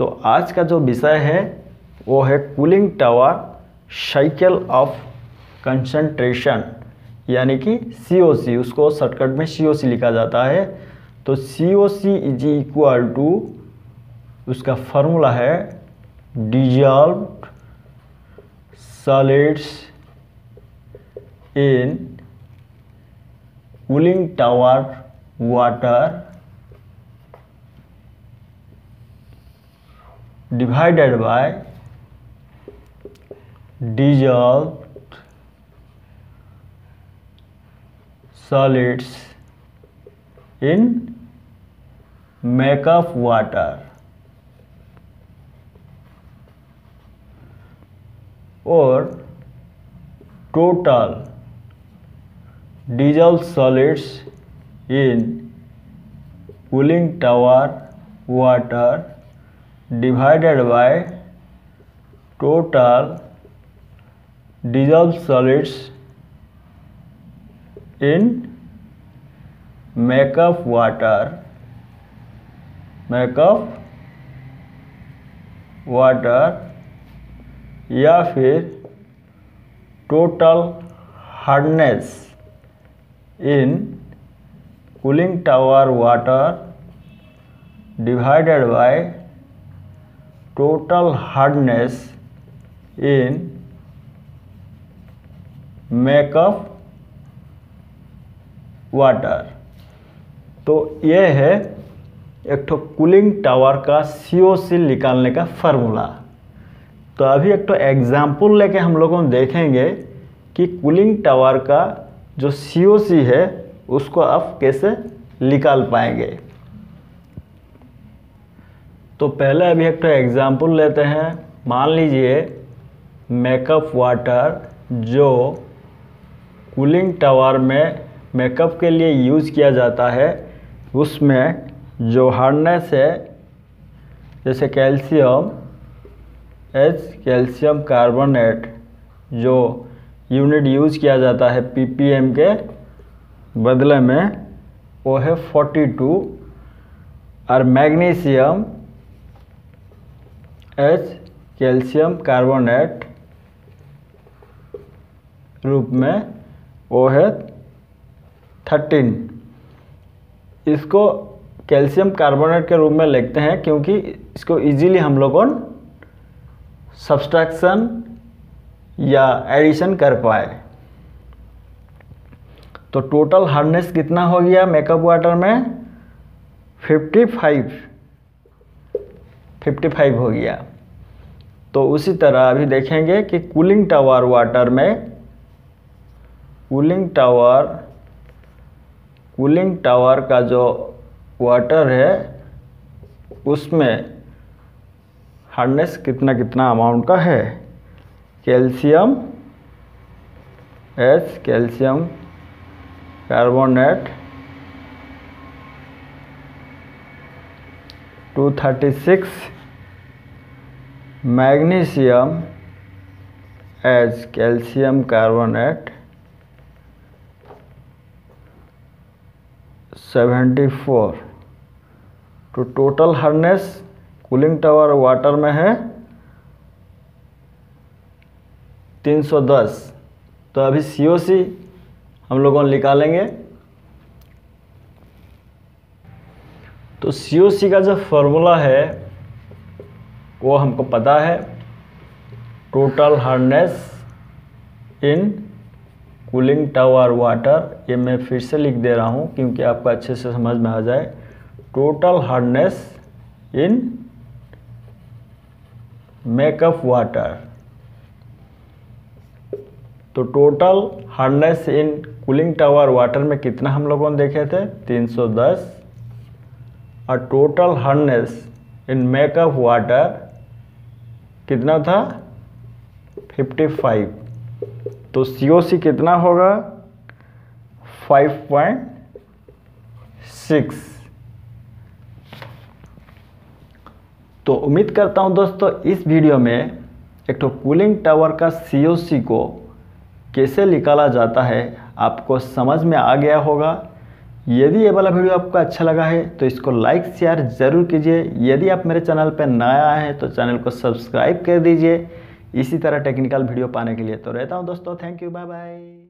तो आज का जो विषय है, वो है cooling tower cycle of concentration यानी कि सी ओ सी उसको शॉर्टकट में सी ओ सी लिखा जाता है। तो C O C is equal to उसका फॉर्मूला है dissolved solids in cooling tower water divided by dissolved solids in makeup water. Or total dissolved solids in cooling tower water divided by total dissolve solids in makeup water makeup water या फिर total hardness in cooling tower water divided by total hardness in makeup water तो ये है एक ठो cooling tower का सी O सी निकालने का फार्मूला तो अभी एक तो एग्ज़ाम्पल लेके हम लोगों देखेंगे कि कूलिंग टावर का जो सी ओ सी है, उसको आप कैसे निकाल पाएँगे। तो पहले अभी एक तो एग्ज़ाम्पल लेते हैं। मान लीजिए मेकअप वाटर जो कूलिंग टावर में मेकअप के लिए यूज़ किया जाता है, उसमें जो हार्डनेस है, जैसे कैल्शियम एच कैल्शियम कार्बोनेट जो यूनिट यूज़ किया जाता है पीपीएम के बदले में, वो है 42 और मैग्नीशियम एच कैल्शियम कार्बोनेट रूप में वो है थर्टीन इसको कैल्शियम कार्बोनेट के रूप में लिखते हैं क्योंकि इसको इजीली हम लोगों सब्सट्रैक्शन या एडिशन कर पाए। तो टोटल हार्डनेस कितना हो गया मेकअप वाटर में? 55 55 हो गया। तो उसी तरह अभी देखेंगे कि कूलिंग टावर वाटर में कूलिंग टावर कूलिंग टावर का जो वाटर है, उसमें हार्डनेस कितना कितना अमाउंट का है? Calcium H calcium carbonate 236 magnesium as calcium carbonate 74 तो total hardness cooling tower water में है 310 तो अभी सी ओ सी हम लोगों निकालेंगे। तो सी ओ सी का जो फॉर्मूला है वो हमको पता है। Total hardness in cooling tower water ये मैं फिर से लिख दे रहा हूँ क्योंकि आपको अच्छे से समझ में आ जाए। Total hardness in makeup water तो total hardness in cooling tower water में कितना हम लोगों ने देखे थे? 310 और total hardness in makeup water कितना था? 55 तो सी ओ सी कितना होगा? 5.6 तो उम्मीद करता हूँ दोस्तों, इस वीडियो में एक तो कूलिंग टावर का सी को कैसे निकाला जाता है, आपको समझ में आ गया होगा। यदि ये वाला वीडियो आपको अच्छा लगा है तो इसको लाइक शेयर ज़रूर कीजिए। यदि आप मेरे चैनल पर नया आए हैं तो चैनल को सब्सक्राइब कर दीजिए। इसी तरह टेक्निकल वीडियो पाने के लिए। तो रहता हूँ दोस्तों थैंक यू बाय बाय